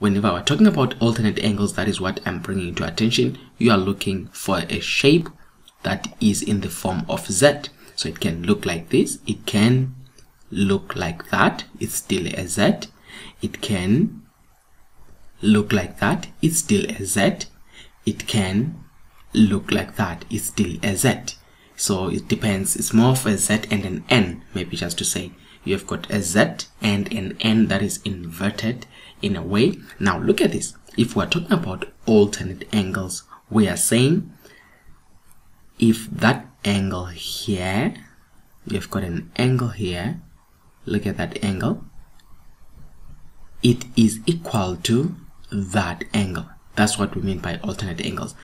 whenever we're talking about alternate angles, that is what I'm bringing to attention. You are looking for a shape that is in the form of Z. So it can look like this. It can look like that. It's still a Z. It can look like that. It's still a Z. It can look like that. It's still a Z. So it depends. It's more of a Z and an N, maybe just to say. You have got a Z and an N that is inverted in a way. Now look at this. If we're talking about alternate angles, we are saying if that angle here, you've got an angle here, look at that angle, it is equal to that angle. That's what we mean by alternate angles.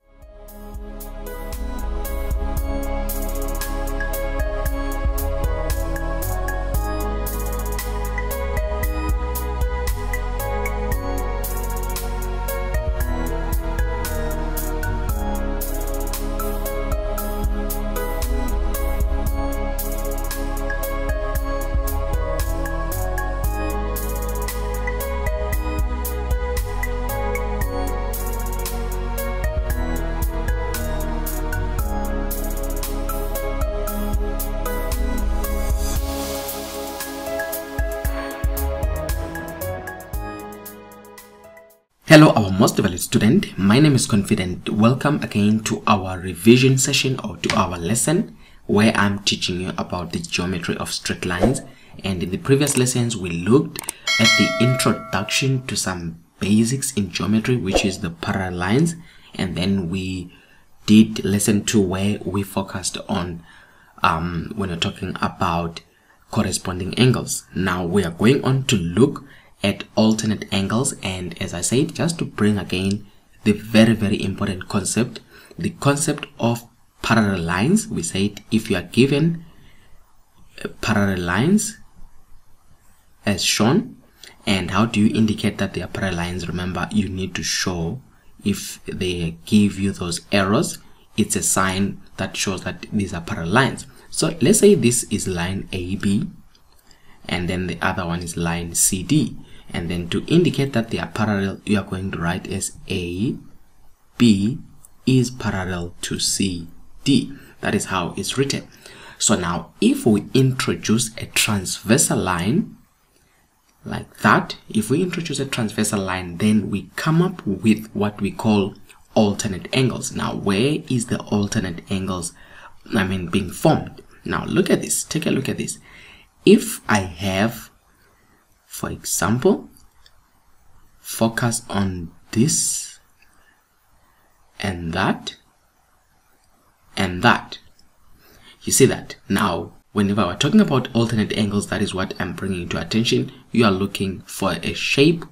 Hello, our most valued student. My name is Confident. Welcome again to our revision session or to our lesson where I'm teaching you about the geometry of straight lines. And in the previous lessons, we looked at the introduction to some basics in geometry, which is the parallel lines. And then we did lesson two where we focused on um, when we're talking about corresponding angles. Now we are going on to look at alternate angles and as I said just to bring again the very very important concept the concept of parallel lines. We said if you are given uh, parallel lines as shown and how do you indicate that they are parallel lines? Remember you need to show if they give you those arrows it's a sign that shows that these are parallel lines. So let's say this is line AB and then the other one is line CD and then to indicate that they are parallel you are going to write as A B is parallel to C D. That is how it's written. So now if we introduce a transversal line like that if we introduce a transversal line then we come up with what we call alternate angles. Now where is the alternate angles I mean being formed? Now look at this. Take a look at this. If I have for example focus on this and that and that. You see that? Now whenever we're talking about alternate angles that is what i'm bringing to attention. You are looking for a shape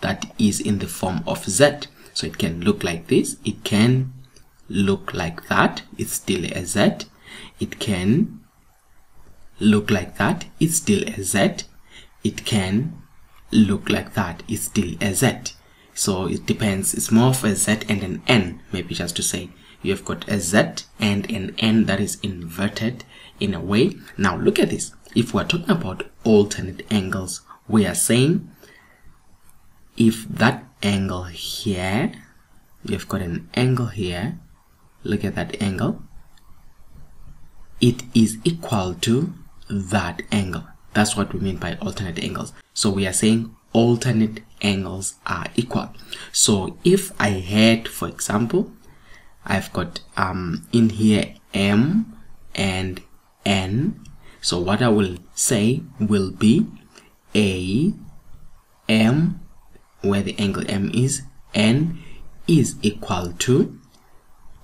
that is in the form of z. So it can look like this it can look like that it's still a z. It can look like that it's still a z it can look like that it's still a z. So it depends it's more of a z and an n maybe just to say. You have got a z and an n that is inverted in a way. Now look at this. If we're talking about alternate angles we are saying if that angle here you've got an angle here. Look at that angle. It is equal to that angle that's what we mean by alternate angles. So we are saying alternate angles are equal. So if I had, for example, I've got um, in here M and N. So what I will say will be A, M, where the angle M is, N is equal to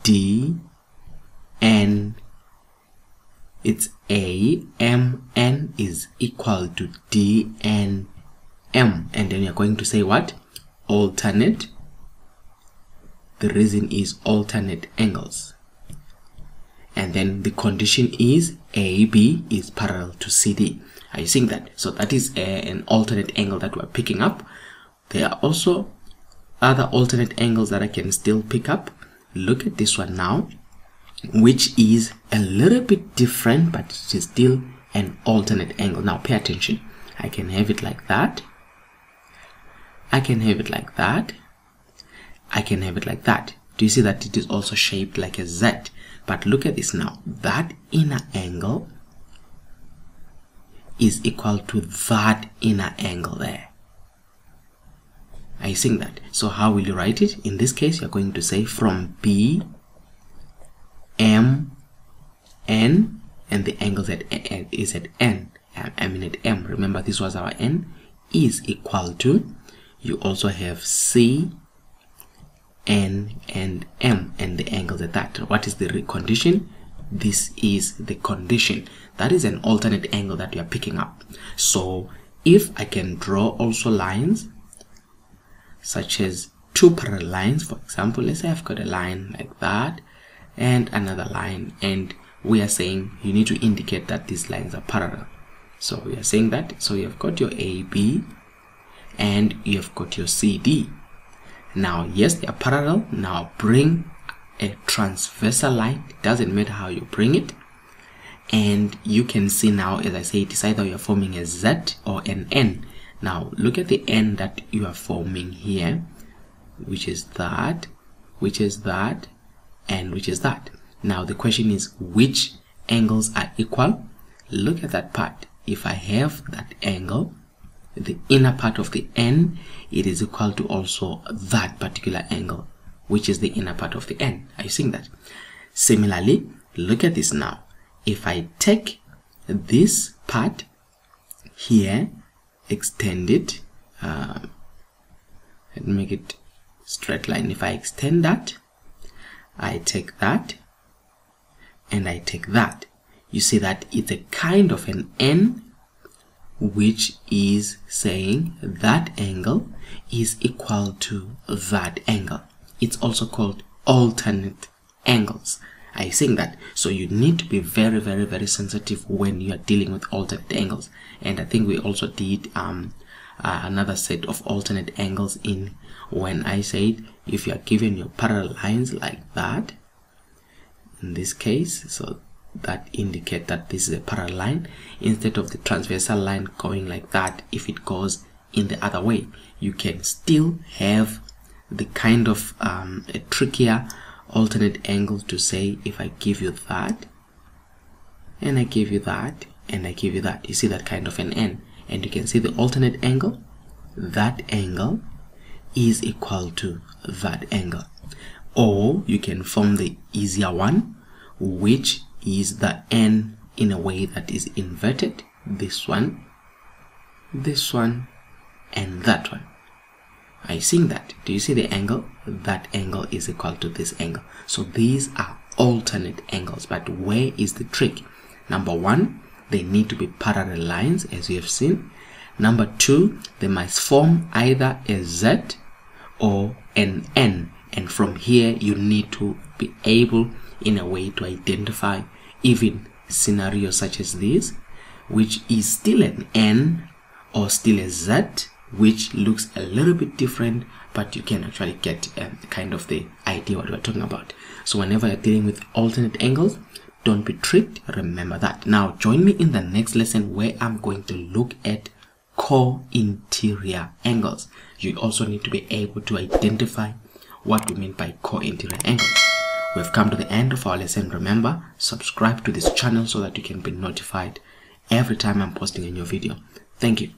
D, N, it's a m n is equal to d n m and then you're going to say what alternate the reason is alternate angles and then the condition is AB is parallel to CD. Are you seeing that? So that is a, an alternate angle that we're picking up. There are also other alternate angles that I can still pick up. Look at this one now which is a little bit different but it is still an alternate angle. Now pay attention. I can have it like that. I can have it like that. I can have it like that. Do you see that it is also shaped like a Z? But look at this now. That inner angle is equal to that inner angle there. Are you seeing that? So how will you write it? In this case you're going to say from B M N and the angle at is at N I mean at M remember this was our N is equal to you also have C N and M and the angles at that. What is the condition? This is the condition. That is an alternate angle that we are picking up. So if I can draw also lines such as two parallel lines, for example, let's say I've got a line like that and another line and we are saying you need to indicate that these lines are parallel. So we are saying that. So you have got your AB and you have got your CD now yes they are parallel now bring a transversal line it doesn't matter how you bring it and you can see now as i say it is either you're forming a z or an n now look at the n that you are forming here which is that which is that and which is that. Now the question is which angles are equal? Look at that part. If i have that angle the inner part of the n it is equal to also that particular angle which is the inner part of the n. Are you seeing that? Similarly look at this now. If i take this part here extend it uh, and make it straight line. If i extend that i take that and i take that you see that it's a kind of an n which is saying that angle is equal to that angle. It's also called alternate angles. I saying that? So you need to be very, very, very sensitive when you are dealing with alternate angles. And I think we also did um, uh, another set of alternate angles in. When I said if you are given your parallel lines like that, in this case, so that indicate that this is a parallel line instead of the transversal line going like that if it goes in the other way you can still have the kind of um, a trickier alternate angle to say if I give you that and I give you that and I give you that. You see that kind of an N and you can see the alternate angle. That angle is equal to that angle. Or you can form the easier one which is the n in a way that is inverted. This one this one and that one. I seeing that. Do you see the angle? That angle is equal to this angle. So these are alternate angles. But where is the trick? Number one they need to be parallel lines as you have seen. Number two they must form either a z or an n. And from here you need to be able in a way to identify even scenarios such as this which is still an n or still a z which looks a little bit different but you can actually get um, kind of the idea what we're talking about. So whenever you're dealing with alternate angles don't be tricked remember that now join me in the next lesson where i'm going to look at co-interior angles you also need to be able to identify what we mean by co-interior angles We've come to the end of our lesson. Remember, subscribe to this channel so that you can be notified every time I'm posting a new video. Thank you.